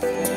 Bye.